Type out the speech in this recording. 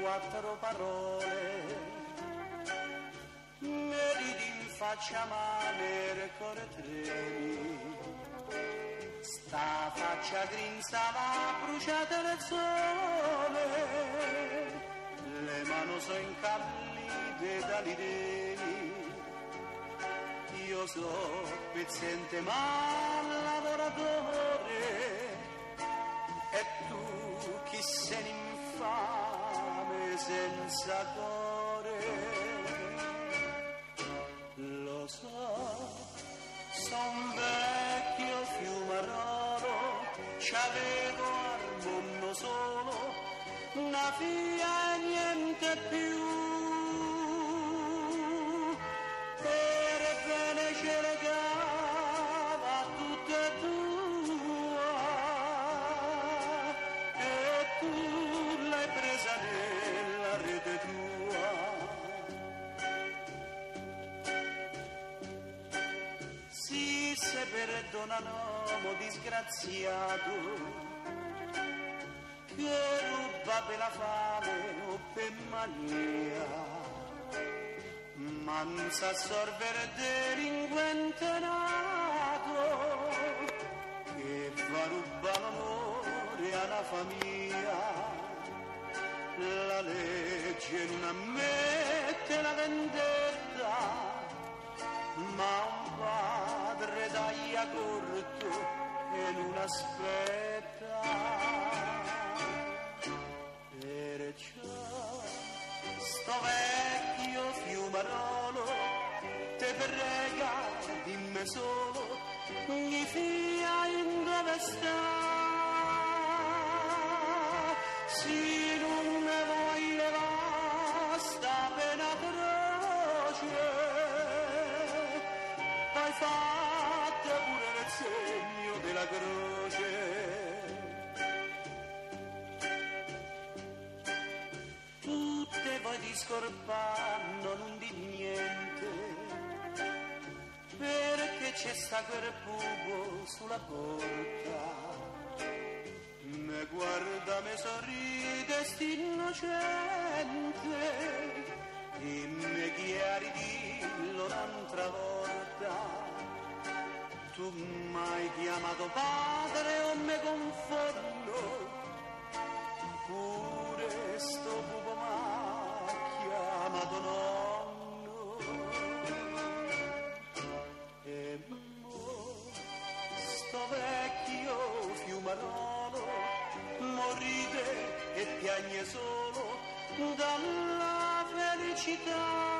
quattro parole. Mi ridi in faccia ma cuore tremi sta faccia green stava bruciata nel sole. Le mani sono incallite dall'idea io so pezzente ma lavoratore. E tu chi sei senza cuore. Lo so son vecchio fiumarolo c'avevo al mondo solo una figlia e niente più se perdona un uomo disgraziato che ruba per la fame o per mania. Ma non sa sorvere delinquente nato che va rubare l'onore alla famiglia. La legge non ammette la vendetta ma un padre corto e non aspetta perciò sto vecchio fiumarolo te prega dimmi solo gli fia in dove sta. Se scorpando non di niente perché c'è sta quel pupo sulla porta. Me guarda me sorride sti innocente e me chiari dillo un'altra volta. Tu m'hai chiamato padre o me confondo? Pure sto pupo fiumarolo morite e piagne solo dalla felicità